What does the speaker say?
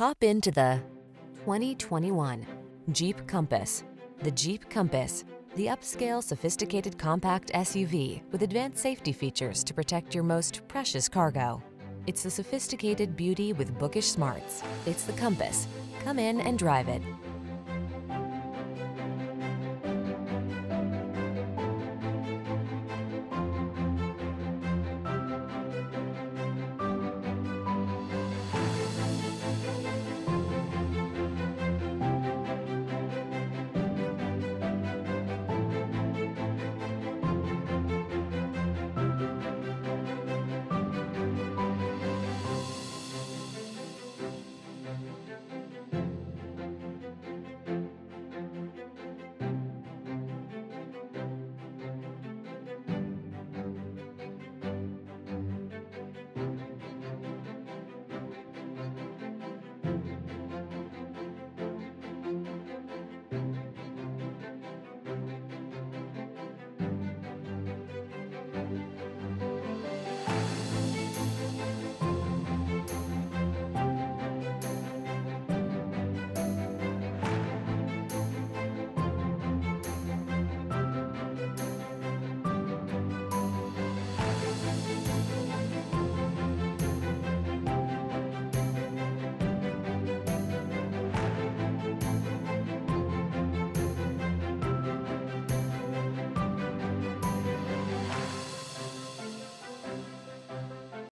Hop into the 2021 Jeep Compass. The Jeep Compass, the upscale sophisticated compact SUV with advanced safety features to protect your most precious cargo. It's the sophisticated beauty with bookish smarts. It's the Compass. Come in and drive it.